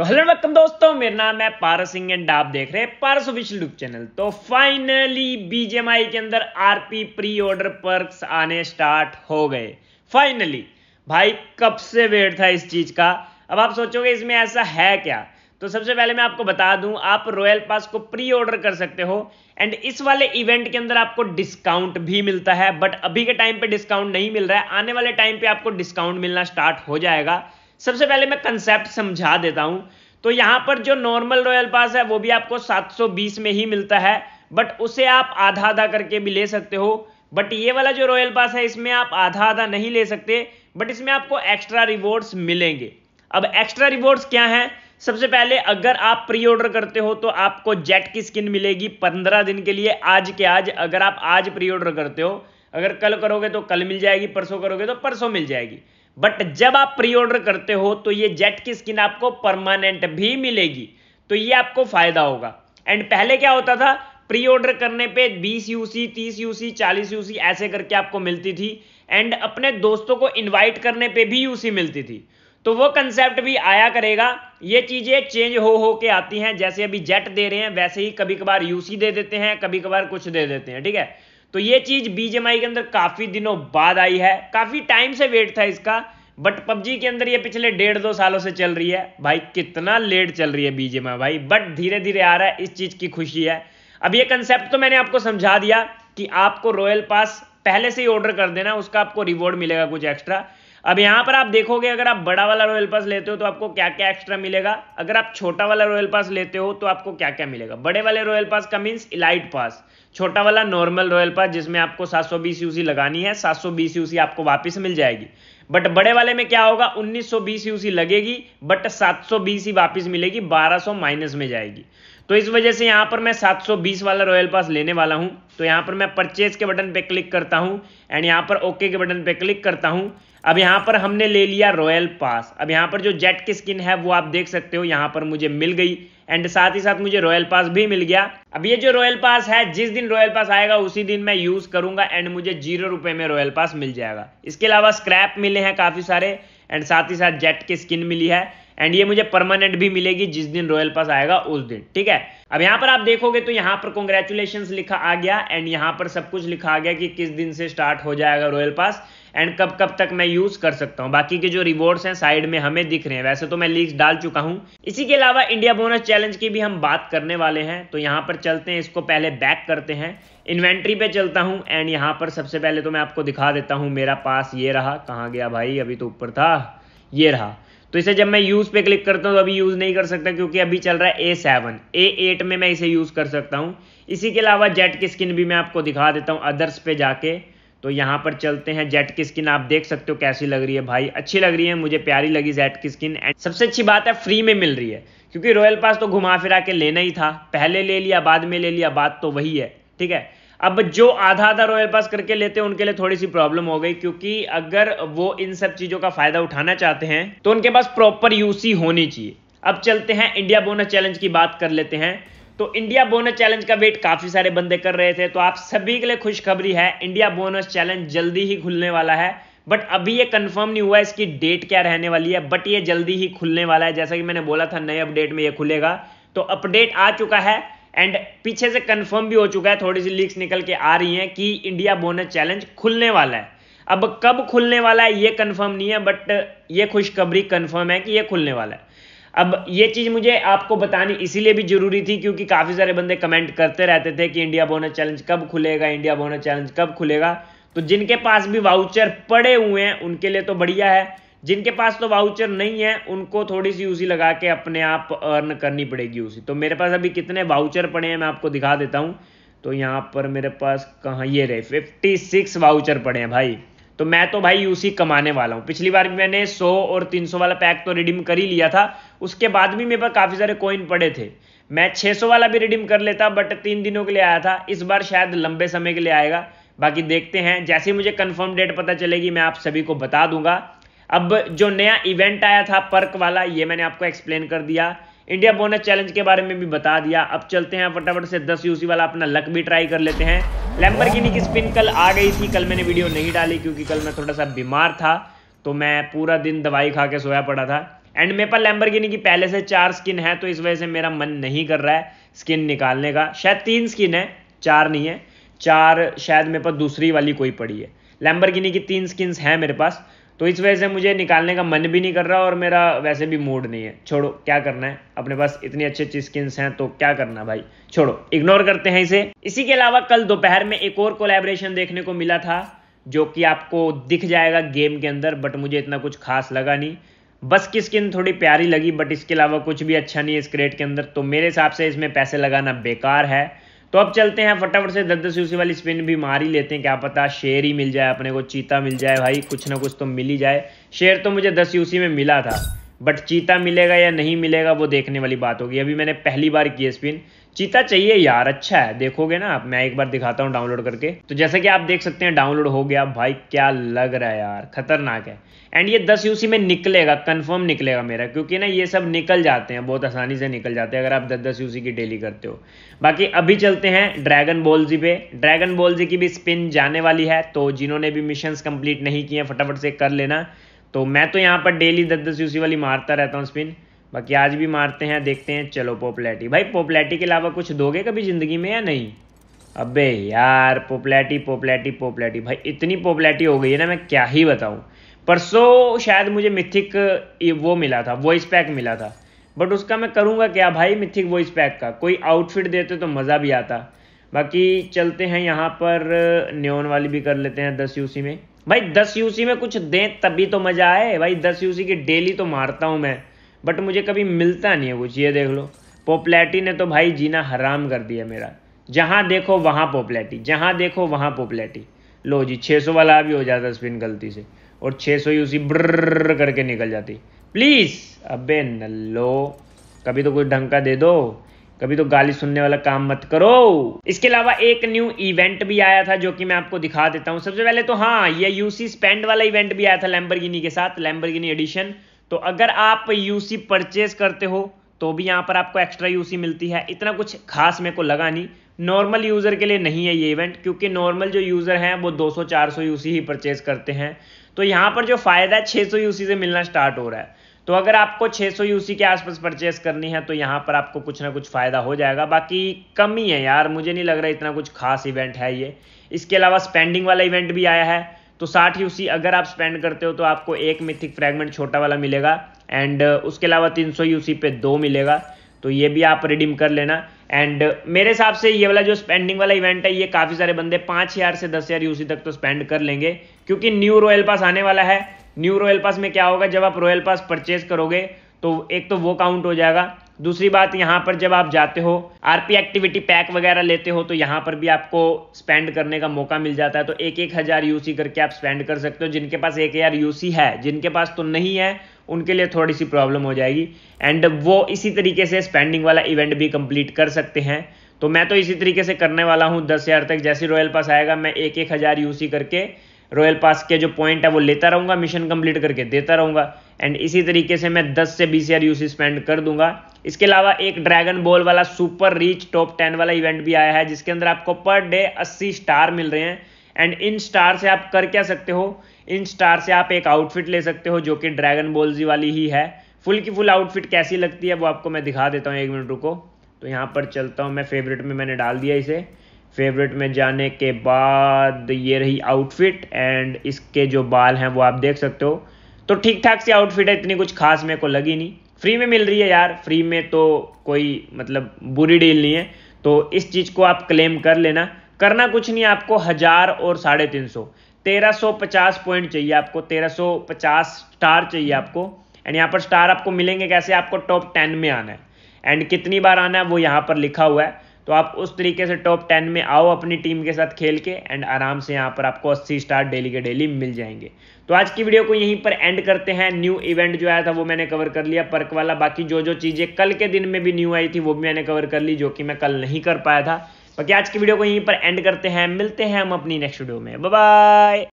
तो hello welcome दोस्तों, मेरा नाम है पारस सिंह एंड आप देख रहे हैं पारस ऑफिशियल यूट्यूब चैनल तो फाइनली बीजेएमआई के अंदर आरपी प्री ऑर्डर पर्क्स आने स्टार्ट हो गए। फाइनली भाई कब से वेट था इस चीज़ का? अब आप सोचोगे इसमें ऐसा है क्या? तो सबसे पहले मैं आपको बता दूँ, आप रॉयल पास को प्री ऑर्डर कर सकते हो एंड इस वाले इवेंट के अंदर आपको डिस्काउंट भी मिलता है बट अभी के टाइम पे डिस्काउंट नहीं मिल रहा है। आने वाले टाइम पे आपको डिस्काउंट मिलना स्टार्ट हो जाएगा। सबसे पहले मैं कंसेप्ट समझा देता हूँ। तो यहाँ पर जो नॉर्मल रॉयल पास है, वो भी आपको 720 में ही मिलता है बट उसे आप आधा आधा करके भी ले सकते हो। बट ये वाला जो रॉयल पास है, इसमें आप आधा आधा नहीं ले सकते बट इसमें आपको एक्स्ट्रा रिवॉर्ड्स मिलेंगे। अब एक्स्ट्रा रिवॉर्ड्स क्या है? सबसे पहले अगर आप प्री ऑर्डर करते हो तो आपको जेट की स्किन मिलेगी पंद्रह दिन के लिए, आज के आज। अगर आप आज प्री ऑर्डर करते हो, अगर कल करोगे तो कल मिल जाएगी, परसों करोगे तो परसों मिल जाएगी। बट जब आप प्री ऑर्डर करते हो तो ये जेट की स्किन आपको परमानेंट भी मिलेगी। तो ये आपको फ़ायदा होगा। एंड पहले क्या होता था? प्री ऑर्डर करने पे 20 यूसी 30 यूसी 40 यूसी ऐसे करके आपको मिलती थी। एंड अपने दोस्तों को इनवाइट करने पे भी यूसी मिलती थी। तो वो कंसेप्ट भी आया करेगा। ये चीज़ें चेंज हो हो के आती हैं। जैसे अभी जेट दे रहे हैं, वैसे ही कभी कभार यूसी दे देते हैं कभी कभार कुछ दे देते हैं, ठीक है? तो ये चीज़ बीजेमआई के अंदर काफ़ी दिनों बाद आई है। काफ़ी टाइम से वेट था इसका बट पबजी के अंदर ये पिछले डेढ़ दो सालों से चल रही है। भाई, कितना लेट चल रही है बीजेमआई भाई बट धीरे धीरे आ रहा है, इस चीज़ की खुशी है। अब ये कंसेप्ट तो मैंने आपको समझा दिया कि आपको रॉयल पास पहले से ही ऑर्डर कर देना, उसका आपको रिवॉर्ड मिलेगा कुछ एक्स्ट्रा अब यहाँ पर आप देखोगे, अगर आप बड़ा वाला रॉयल पास लेते हो तो आपको क्या क्या एक्स्ट्रा मिलेगा? अगर आप छोटा वाला रॉयल पास लेते हो तो आपको क्या क्या मिलेगा? बड़े वाले रॉयल पास का मीन्स इलाइट पास छोटा वाला नॉर्मल रॉयल पास जिसमें आपको 720 यूसी लगानी है 720 यूसी आपको वापस मिल जाएगी. बट बड़े वाले में क्या होगा? 1920 यूसी लगेगी बट 720 ही वापस मिलेगी 1200 माइनस में जाएगी. तो इस वजह से यहाँ पर मैं 720 वाला रॉयल पास लेने वाला हूँ। तो यहाँ पर मैं परचेज के बटन पे क्लिक करता हूँ एंड यहाँ पर ओके के बटन पे क्लिक करता हूँ। अब यहाँ पर हमने ले लिया रॉयल पास अब यहाँ पर जो जेट की स्किन है, वो आप देख सकते हो, यहाँ पर मुझे मिल गई एंड साथ ही साथ मुझे रॉयल पास भी मिल गया। अब ये जो रॉयल पास है, जिस दिन रॉयल पास आएगा, उसी दिन मैं यूज़ करूँगा एंड मुझे ज़ीरो रुपए में रॉयल पास मिल जाएगा। इसके अलावा स्क्रैप मिले हैं काफ़ी सारे एंड साथ ही साथ जेट की स्किन मिली है। एंड ये मुझे परमानेंट भी मिलेगी जिस दिन रॉयल पास आएगा उस दिन, ठीक है? अब यहाँ पर आप देखोगे तो यहाँ पर कॉन्ग्रेचुलेशन लिखा आ गया एंड यहाँ पर सब कुछ लिखा आ गया कि किस दिन से स्टार्ट हो जाएगा रॉयल पास एंड कब कब तक मैं यूज़ कर सकता हूँ। बाकी के जो रिवॉर्ड्स हैं साइड में हमें दिख रहे हैं। वैसे तो मैं लीक्स डाल चुका हूँ। इसी के अलावा इंडिया बोनस चैलेंज की भी हम बात करने वाले हैं। तो यहाँ पर चलते हैं, इसको पहले बैक करते हैं। इन्वेंट्री पे चलता हूँ एंड यहाँ पर सबसे पहले तो मैं आपको दिखा देता हूँ मेरा पास ये रहा। कहाँ गया भाई? अभी तो ऊपर था। ये रहा। तो इसे जब मैं यूज़ पे क्लिक करता हूँ तो अभी यूज़ नहीं कर सकता क्योंकि अभी चल रहा है ए सेवन ए एट में मैं इसे यूज़ कर सकता हूँ। इसी के अलावा जेट की स्किन भी मैं आपको दिखा देता हूँ अदर्स पे जाके। तो यहाँ पर चलते हैं जेट की स्किन आप देख सकते हो कैसी लग रही है भाई। अच्छी लग रही है, मुझे प्यारी लगी जेट की स्किन एंड सबसे अच्छी बात है फ्री में मिल रही है। क्योंकि रॉयल पास तो घुमा फिरा के लेना ही था। पहले ले लिया, बाद में ले लिया, बात तो वही है। ठीक है? अब जो आधा आधा रॉयल पास करके लेते हैं, उनके लिए थोड़ी सी प्रॉब्लम हो गई, क्योंकि अगर वो इन सब चीज़ों का फ़ायदा उठाना चाहते हैं तो उनके पास प्रॉपर यूसी होनी चाहिए। अब चलते हैं इंडिया बोनस चैलेंज की बात कर लेते हैं। तो इंडिया बोनस चैलेंज का वेट काफ़ी सारे बंदे कर रहे थे तो आप सभी के लिए खुशखबरी है इंडिया बोनस चैलेंज जल्दी ही खुलने वाला है। बट अभी ये कंफर्म नहीं हुआ इसकी डेट क्या रहने वाली है बट ये जल्दी ही खुलने वाला है। जैसा कि मैंने बोला था, नए अपडेट में ये खुलेगा। तो अपडेट आ चुका है एंड पीछे से कंफर्म भी हो चुका है, थोड़ी सी लीक्स निकल के आ रही हैं कि इंडिया बोनस चैलेंज खुलने वाला है। अब कब खुलने वाला है, ये कंफर्म नहीं है बट ये खुशखबरी कंफर्म है कि ये खुलने वाला है। अब ये चीज़ मुझे आपको बतानी इसीलिए भी ज़रूरी थी, क्योंकि काफ़ी सारे बंदे कमेंट करते रहते थे कि इंडिया बोनस चैलेंज कब खुलेगा इंडिया बोनस चैलेंज कब खुलेगा। तो जिनके पास भी वाउचर पड़े हुए हैं, उनके लिए तो बढ़िया है। जिनके पास तो वाउचर नहीं है, उनको थोड़ी सी यूसी लगा के अपने आप अर्न करनी पड़ेगी उसी। तो मेरे पास अभी कितने वाउचर पड़े हैं, मैं आपको दिखा देता हूँ। तो यहाँ पर मेरे पास कहा, ये रहे फिफ्टी सिक्स वाउचर पड़े हैं भाई। तो मैं तो भाई यूसी कमाने वाला हूँ। पिछली बार भी मैंने 100 और 300 वाला पैक तो रिडीम कर ही लिया था। उसके बाद भी मेरे पास काफ़ी सारे कॉइन पड़े थे। मैं 600 वाला भी रिडीम कर लेता बट तीन दिनों के लिए आया था। इस बार शायद लंबे समय के लिए आएगा। बाकी देखते हैं, जैसे मुझे कंफर्म डेट पता चलेगी, मैं आप सभी को बता दूँगा। अब जो नया इवेंट आया था पर्क वाला, ये मैंने आपको एक्सप्लेन कर दिया। इंडिया बोनस चैलेंज के बारे में भी बता दिया। अब चलते हैं फटाफट से 10 यूसी वाला अपना लक भी ट्राई कर लेते हैं। लैम्बरगिनी की स्पिन कल आ गई थी। कल मैंने वीडियो नहीं डाली क्योंकि कल मैं थोड़ा सा बीमार था तो मैं पूरा दिन दवाई खा के सोया पड़ा था। एंड मेरे पास लैम्बरगिनी की पहले से चार स्किन है तो इस वजह से मेरा मन नहीं कर रहा है स्किन निकालने का। शायद तीन स्किन है, चार नहीं है। चार शायद मेरे पास दूसरी वाली कोई पड़ी है। लैम्बरगिनी की तीन स्किन्स हैं मेरे पास। तो इस वजह से मुझे निकालने का मन भी नहीं कर रहा और मेरा वैसे भी मूड नहीं है। छोड़ो, क्या करना है? अपने पास इतनी अच्छी अच्छी स्किन्स हैं तो क्या करना भाई? छोड़ो इग्नोर करते हैं इसे। इसी के अलावा कल दोपहर में एक और कोलेब्रेशन देखने को मिला था, जो कि आपको दिख जाएगा गेम के अंदर बट मुझे इतना कुछ खास लगा नहीं। बस की स्किन थोड़ी प्यारी लगी बट इसके अलावा कुछ भी अच्छा नहीं है इस क्रेट के अंदर तो मेरे हिसाब से इसमें पैसे लगाना बेकार है। तो अब चलते हैं, फटाफट से दस दस यूसी वाली स्पिन भी मार ही लेते हैं। क्या पता शेर ही मिल जाए, अपने को चीता मिल जाए भाई, कुछ ना कुछ तो मिल ही जाए। शेर तो मुझे दस यूसी में मिला था। बट चीता मिलेगा या नहीं मिलेगा वो देखने वाली बात होगी। अभी मैंने पहली बार की स्पिन। चीता चाहिए यार अच्छा है। देखोगे ना आप, मैं एक बार दिखाता हूँ डाउनलोड करके। तो जैसे कि आप देख सकते हैं, डाउनलोड हो गया। भाई, क्या लग रहा है यार? खतरनाक है। एंड ये 10 यूसी में निकलेगा कंफर्म निकलेगा मेरा, क्योंकि ना ये सब निकल जाते हैं, बहुत आसानी से निकल जाते हैं, अगर आप दस दस यूसी की डेली करते हो। बाकी अभी चलते हैं ड्रैगन बॉल जी पे। ड्रैगन बॉल जी की भी स्पिन जाने वाली है तो जिन्होंने भी मिशन कंप्लीट नहीं किए फटाफट से कर लेना। तो मैं तो यहाँ पर डेली दस दस यूसी वाली मारता रहता हूँ स्पिन बाकी आज भी मारते हैं, देखते हैं। चलो पॉपुलैरिटी भाई पॉपुलैरिटी के अलावा कुछ दोगे कभी ज़िंदगी में या नहीं? अबे यार पॉपुलैरिटी पॉपुलैरिटी पॉपुलैरिटी भाई, इतनी पॉपुलैरिटी हो गई है ना, मैं क्या ही बताऊँ। परसों शायद मुझे मिथिक वो मिला था वॉइस पैक मिला था। बट उसका मैं करूँगा क्या? भाई, मिथिक वॉइस पैक का। कोई आउटफिट देते तो मज़ा भी आता। बाकी चलते हैं यहाँ पर, न्योन वाली भी कर लेते हैं दस यूसी में। भाई, दस यूसी में कुछ दें तभी तो मज़ा आए। भाई, दस यूसी की डेली तो मारता हूँ मैं बट मुझे कभी मिलता नहीं है कुछ, ये देख लो। पॉपुलैरिटी ने तो भाई जीना हराम कर दिया मेरा। जहाँ देखो वहाँ पॉपुलैरिटी जहाँ देखो वहाँ पॉपुलैरिटी लो जी 600 वाला भी हो जाता स्पिन गलती से, और 600 ही उसी ब्र करके निकल जाती। प्लीज़ अबे नल्लो, कभी तो कुछ ढंग का दे दो। कभी तो गाली सुनने वाला काम मत करो। इसके अलावा एक न्यू इवेंट भी आया था जो कि मैं आपको दिखा देता हूँ। सबसे पहले तो हाँ ये यूसी स्पेंड वाला इवेंट भी आया था लैम्बरगिनी के साथ लैम्बरगिनी एडिशन तो अगर आप यूसी परचेज करते हो तो भी यहाँ पर आपको एक्स्ट्रा यूसी मिलती है। इतना कुछ खास मेरे को लगा नहीं। नॉर्मल यूज़र के लिए नहीं है ये इवेंट क्योंकि नॉर्मल जो यूज़र हैं, वो 200-400 यूसी ही परचेज करते हैं। तो यहाँ पर जो फ़ायदा है 600 यूसी से मिलना स्टार्ट हो रहा है। तो अगर आपको 600 यूसी के आसपास परचेस करनी है तो यहाँ पर आपको कुछ ना कुछ फ़ायदा हो जाएगा। बाकी कम ही है यार, मुझे नहीं लग रहा इतना कुछ खास इवेंट है ये। इसके अलावा स्पेंडिंग वाला इवेंट भी आया है तो 60 यूसी अगर आप स्पेंड करते हो तो आपको एक मिथिक फ्रैगमेंट छोटा वाला मिलेगा एंड उसके अलावा 300 यूसी पे दो मिलेगा तो ये भी आप रिडीम कर लेना। एंड मेरे हिसाब से ये वाला जो स्पेंडिंग वाला इवेंट है, ये काफ़ी सारे बंदे पाँच हज़ार से दस हज़ार यूसी तक तो स्पेंड कर लेंगे, क्योंकि न्यू रॉयल पास आने वाला है न्यू रॉयल पास में क्या होगा? जब आप रॉयल पास परचेज करोगे तो एक तो वो काउंट हो जाएगा। दूसरी बात, यहाँ पर जब आप जाते हो, आरपी एक्टिविटी पैक वगैरह लेते हो तो यहाँ पर भी आपको स्पेंड करने का मौका मिल जाता है। तो एक एक हज़ार यूसी करके आप स्पेंड कर सकते हो। जिनके पास एक हज़ार यूसी है, जिनके पास तो नहीं है, उनके लिए थोड़ी सी प्रॉब्लम हो जाएगी। एंड वो इसी तरीके से स्पेंडिंग वाला इवेंट भी कंप्लीट कर सकते हैं। तो मैं तो इसी तरीके से करने वाला हूँ। दस हज़ार तक जैसे रॉयल पास आएगा, मैं एक एक हज़ार करके रॉयल पास के जो पॉइंट है, वो लेता रहूँगा मिशन कंप्लीट करके देता रहूँगा। एंड इसी तरीके से मैं 10 से 20 हज़ार यूसी स्पेंड कर दूँगा। इसके अलावा एक ड्रैगन बॉल वाला सुपर रीच टॉप 10 वाला इवेंट भी आया है, जिसके अंदर आपको पर डे 80 स्टार मिल रहे हैं। एंड इन स्टार से आप कर क्या सकते हो? इन स्टार से आप एक आउटफिट ले सकते हो, जो कि ड्रैगन बॉल्जी वाली ही है। फुल की फुल आउटफिट कैसी लगती है, वो आपको मैं दिखा देता हूँ, एक मिनट रुको। तो यहाँ पर चलता हूँ, मैं फेवरेट में मैंने डाल दिया इसे। फेवरेट में जाने के बाद ये रही आउटफिट एंड इसके जो बाल हैं वो आप देख सकते हो। तो ठीक ठाक सी आउटफिट है, इतनी कुछ खास मेरे को लगी नहीं। फ्री में मिल रही है यार फ्री में तो कोई मतलब बुरी डील नहीं है। तो इस चीज़ को आप क्लेम कर लेना। करना कुछ नहीं, आपको हज़ार और साढ़े तीन सौ। तेरह सौ पचास पॉइंट चाहिए आपको, तेरह सौ पचास स्टार चाहिए आपको। एंड यहाँ पर स्टार आपको मिलेंगे कैसे? आपको टॉप टेन में आना है। एंड कितनी बार आना है, वो यहाँ पर लिखा हुआ है। तो आप उस तरीके से टॉप टेन में आओ अपनी टीम के साथ खेल के एंड आराम से यहाँ पर आपको अस्सी स्टार डेली के डेली मिल जाएँगे। तो आज की वीडियो को यहीं पर एंड करते हैं। न्यू इवेंट जो आया था वो मैंने कवर कर लिया पर्क वाला। बाकी जो जो चीज़ें कल के दिन में भी न्यू आई थी, वो भी मैंने कवर कर ली, जो कि मैं कल नहीं कर पाया था। बाकी आज की वीडियो को यहीं पर एंड करते हैं। मिलते हैं हम अपनी नेक्स्ट वीडियो में। बाय